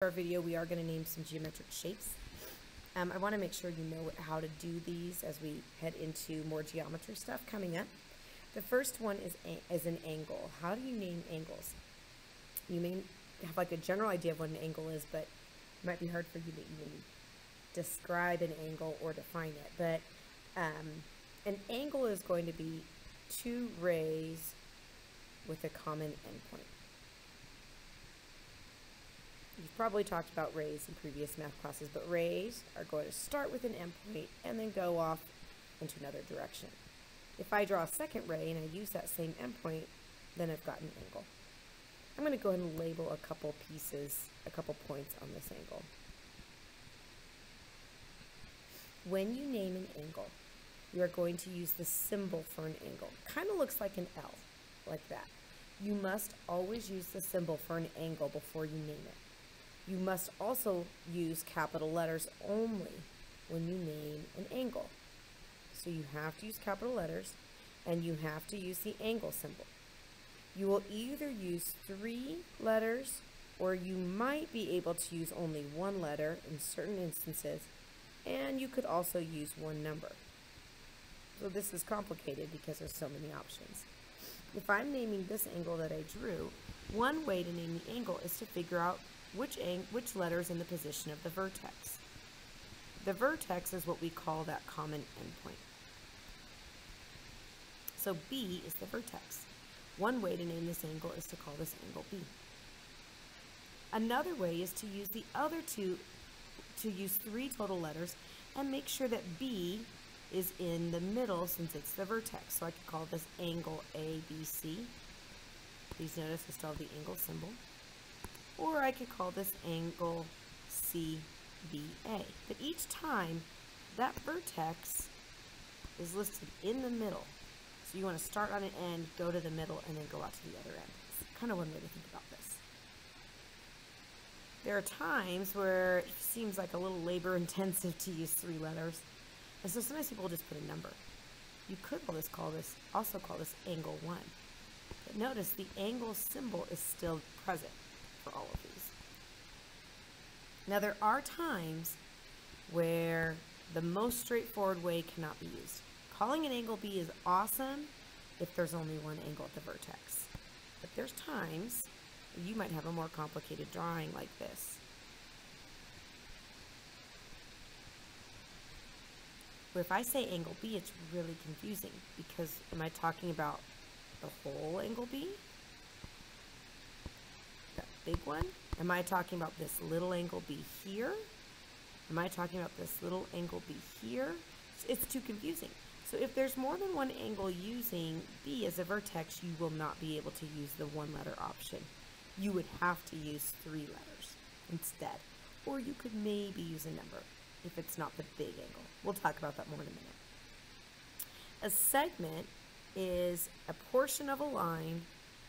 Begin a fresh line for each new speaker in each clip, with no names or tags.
our video, we are going to name some geometric shapes. Um, I want to make sure you know how to do these as we head into more geometry stuff coming up. The first one is, is an angle. How do you name angles? You may have like a general idea of what an angle is, but it might be hard for you to even describe an angle or define it. But um, an angle is going to be two rays with a common endpoint. You've probably talked about rays in previous math classes, but rays are going to start with an endpoint and then go off into another direction. If I draw a second ray and I use that same endpoint, then I've got an angle. I'm going to go ahead and label a couple pieces, a couple points on this angle. When you name an angle, you are going to use the symbol for an angle. It kind of looks like an L, like that. You must always use the symbol for an angle before you name it. You must also use capital letters only when you name an angle. So you have to use capital letters and you have to use the angle symbol. You will either use three letters or you might be able to use only one letter in certain instances and you could also use one number. So this is complicated because there's so many options. If I'm naming this angle that I drew, one way to name the angle is to figure out which, which letter is in the position of the vertex. The vertex is what we call that common endpoint. So B is the vertex. One way to name this angle is to call this angle B. Another way is to use the other two, to use three total letters and make sure that B is in the middle since it's the vertex. So I could call this angle ABC. Please notice I still have the angle symbol or I could call this angle CBA. But each time, that vertex is listed in the middle. So you want to start on an end, go to the middle, and then go out to the other end. It's kind of one way to think about this. There are times where it seems like a little labor intensive to use three letters. And so sometimes people will just put a number. You could this call this also call this angle 1. But notice the angle symbol is still present for all of these. Now there are times where the most straightforward way cannot be used. Calling an angle B is awesome if there's only one angle at the vertex. But there's times you might have a more complicated drawing like this. Where if I say angle B, it's really confusing because am I talking about the whole angle B? Big one? Am I talking about this little angle B here? Am I talking about this little angle B here? It's too confusing. So if there's more than one angle using B as a vertex, you will not be able to use the one letter option. You would have to use three letters instead. Or you could maybe use a number if it's not the big angle. We'll talk about that more in a minute. A segment is a portion of a line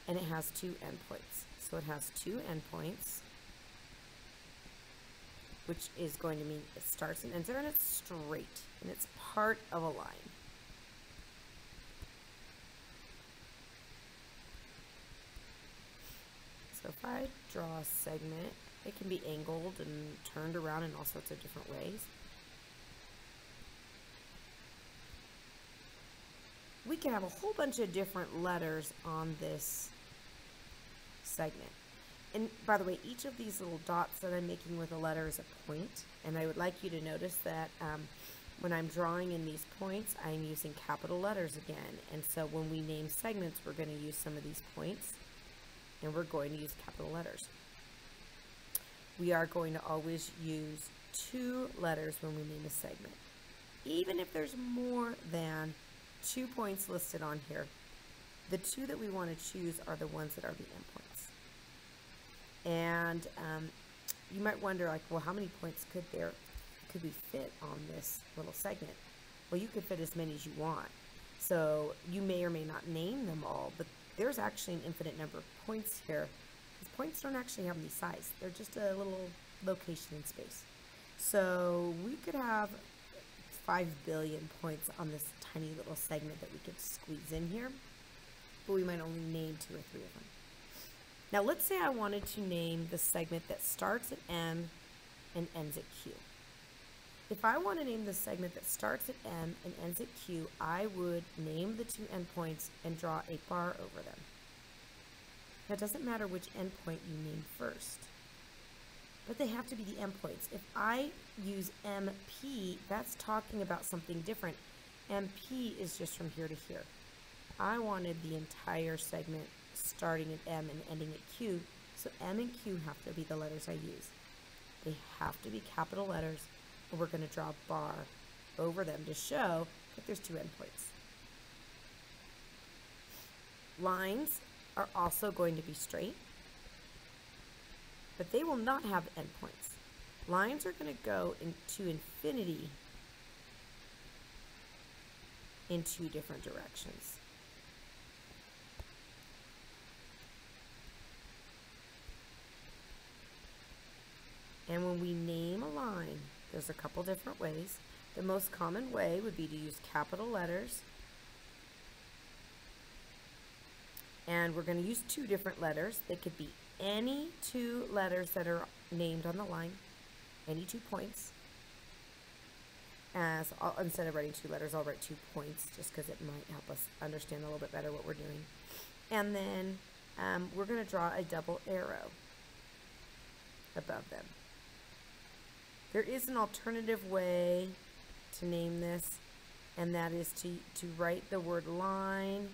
and it has two endpoints. So it has two endpoints, which is going to mean it starts and ends there and it's straight and it's part of a line. So if I draw a segment, it can be angled and turned around in all sorts of different ways. We can have a whole bunch of different letters on this segment. And by the way, each of these little dots that I'm making with a letter is a point. and I would like you to notice that um, when I'm drawing in these points, I'm using capital letters again. And so when we name segments, we're going to use some of these points, and we're going to use capital letters. We are going to always use two letters when we name a segment. Even if there's more than two points listed on here, the two that we want to choose are the ones that are the endpoints. And um, you might wonder, like, well, how many points could there could we fit on this little segment? Well, you could fit as many as you want. So you may or may not name them all, but there's actually an infinite number of points here. These points don't actually have any size. They're just a little location in space. So we could have 5 billion points on this tiny little segment that we could squeeze in here, but we might only name two or three of them. Now let's say I wanted to name the segment that starts at M and ends at Q. If I want to name the segment that starts at M and ends at Q, I would name the two endpoints and draw a bar over them. Now it doesn't matter which endpoint you name first, but they have to be the endpoints. If I use MP, that's talking about something different. MP is just from here to here. I wanted the entire segment starting at M and ending at Q, so M and Q have to be the letters I use. They have to be capital letters, and we're going to draw a bar over them to show that there's two endpoints. Lines are also going to be straight, but they will not have endpoints. Lines are going to go into infinity in two different directions. And when we name a line, there's a couple different ways. The most common way would be to use capital letters. And we're going to use two different letters. They could be any two letters that are named on the line, any two points. As I'll, instead of writing two letters, I'll write two points just because it might help us understand a little bit better what we're doing. And then um, we're going to draw a double arrow above them. There is an alternative way to name this, and that is to, to write the word line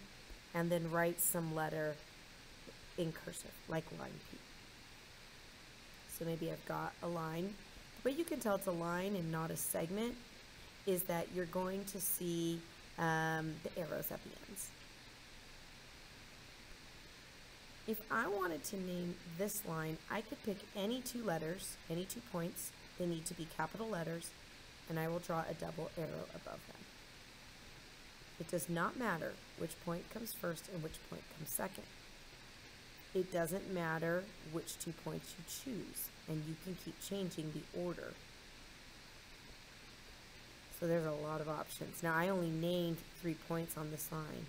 and then write some letter in cursive, like line P. So maybe I've got a line. The way you can tell it's a line and not a segment is that you're going to see um, the arrows at the ends. If I wanted to name this line, I could pick any two letters, any two points, they need to be capital letters, and I will draw a double arrow above them. It does not matter which point comes first and which point comes second. It doesn't matter which two points you choose, and you can keep changing the order. So there's a lot of options. Now I only named three points on this line,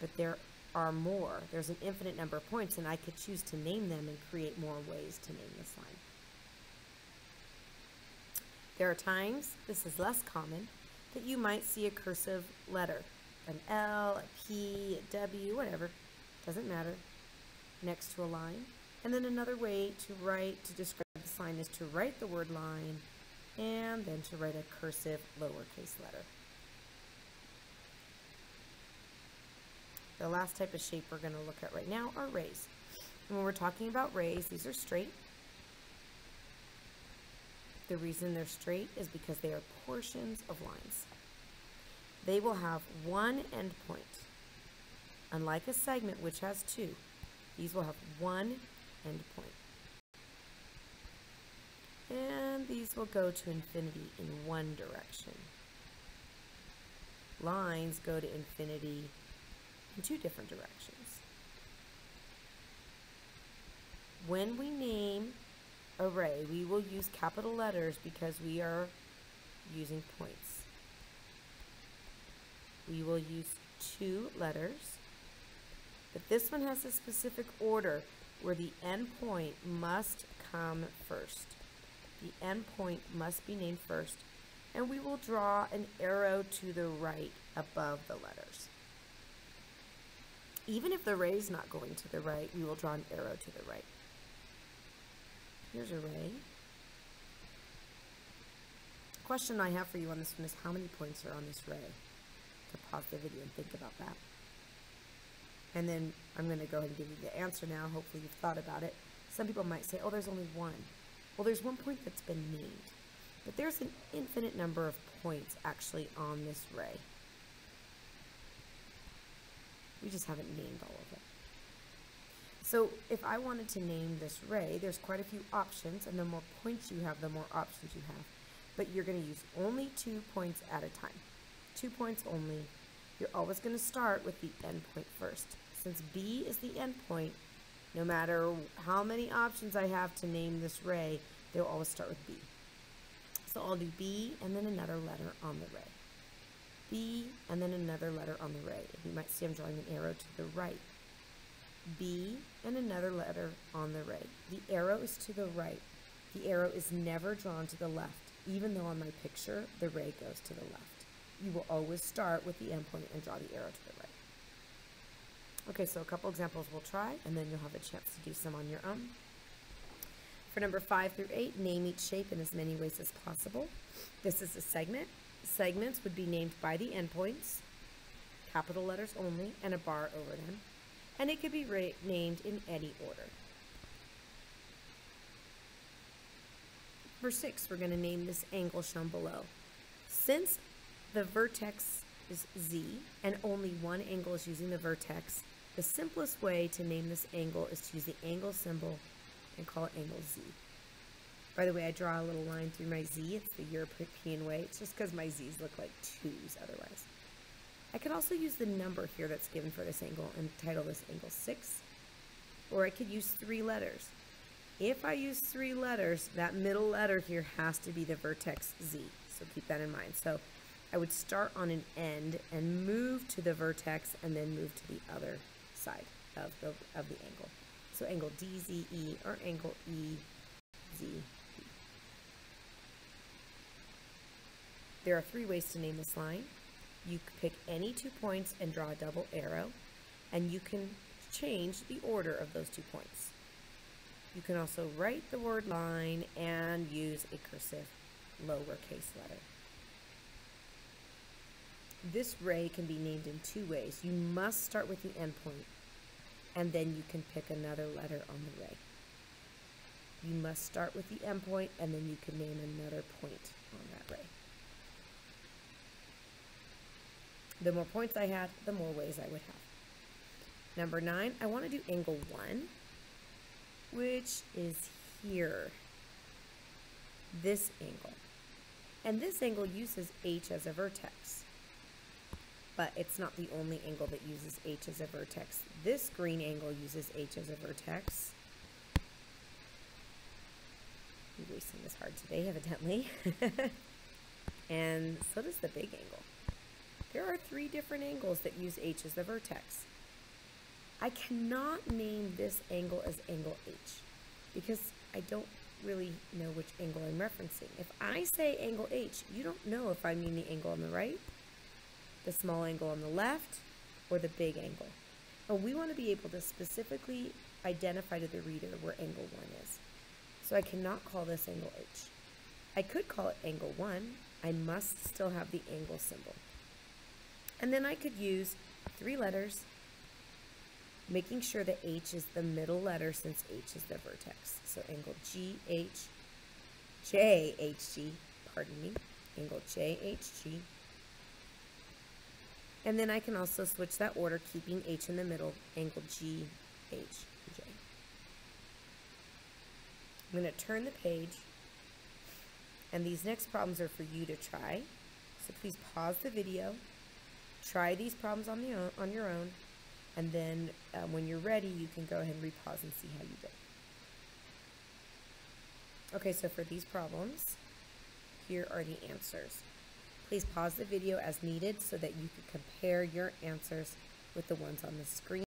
but there are more. There's an infinite number of points, and I could choose to name them and create more ways to name this line. There are times, this is less common, that you might see a cursive letter, an L, a P, a W, whatever, doesn't matter, next to a line. And then another way to write, to describe the sign is to write the word line and then to write a cursive lowercase letter. The last type of shape we're going to look at right now are rays. And when we're talking about rays, these are straight. The reason they're straight is because they are portions of lines. They will have one endpoint. Unlike a segment, which has two, these will have one endpoint. And these will go to infinity in one direction. Lines go to infinity in two different directions. When we name array, we will use capital letters because we are using points. We will use two letters, but this one has a specific order where the endpoint must come first. The endpoint must be named first, and we will draw an arrow to the right above the letters. Even if the ray is not going to the right, we will draw an arrow to the right. Here's a ray. Question I have for you on this one is how many points are on this ray? To pause the video and think about that. And then I'm going to go ahead and give you the answer now. Hopefully you've thought about it. Some people might say, oh, there's only one. Well, there's one point that's been named. But there's an infinite number of points actually on this ray. We just haven't named all of them. So if I wanted to name this ray, there's quite a few options, and the more points you have, the more options you have. But you're going to use only two points at a time. Two points only. You're always going to start with the endpoint first. Since B is the endpoint, no matter how many options I have to name this ray, they'll always start with B. So I'll do B and then another letter on the ray. B and then another letter on the ray. You might see I'm drawing an arrow to the right. B and another letter on the ray. The arrow is to the right. The arrow is never drawn to the left, even though on my picture the ray goes to the left. You will always start with the endpoint and draw the arrow to the right. Okay, so a couple examples we'll try, and then you'll have a chance to do some on your own. For number five through eight, name each shape in as many ways as possible. This is a segment. Segments would be named by the endpoints, capital letters only, and a bar over them. And it could be named in any order. For six, we're going to name this angle shown below. Since the vertex is z and only one angle is using the vertex, the simplest way to name this angle is to use the angle symbol and call it angle z. By the way, I draw a little line through my z. It's the European way. It's just because my z's look like twos otherwise. I could also use the number here that's given for this angle and title this angle 6. Or I could use three letters. If I use three letters, that middle letter here has to be the vertex z. So keep that in mind. So I would start on an end and move to the vertex and then move to the other side of the, of the angle. So angle DZE or angle EZE. There are three ways to name this line. You can pick any two points and draw a double arrow, and you can change the order of those two points. You can also write the word line and use a cursive lowercase letter. This ray can be named in two ways. You must start with the endpoint, and then you can pick another letter on the ray. You must start with the endpoint, and then you can name another point on that ray. The more points I had, the more ways I would have. Number nine, I want to do angle one, which is here. This angle. And this angle uses H as a vertex. But it's not the only angle that uses H as a vertex. This green angle uses H as a vertex. I'm racing this hard today, evidently. and so does the big angle. There are three different angles that use H as the vertex. I cannot name this angle as angle H because I don't really know which angle I'm referencing. If I say angle H, you don't know if I mean the angle on the right, the small angle on the left, or the big angle. But we want to be able to specifically identify to the reader where angle 1 is. So I cannot call this angle H. I could call it angle 1. I must still have the angle symbol. And then I could use three letters, making sure that H is the middle letter since H is the vertex. So angle G, H, J, H, G, pardon me, angle J, H, G. And then I can also switch that order, keeping H in the middle, angle G, H, J. I'm going to turn the page, and these next problems are for you to try. So please pause the video, Try these problems on, the own, on your own, and then uh, when you're ready, you can go ahead and repause and see how you did. Okay, so for these problems, here are the answers. Please pause the video as needed so that you can compare your answers with the ones on the screen.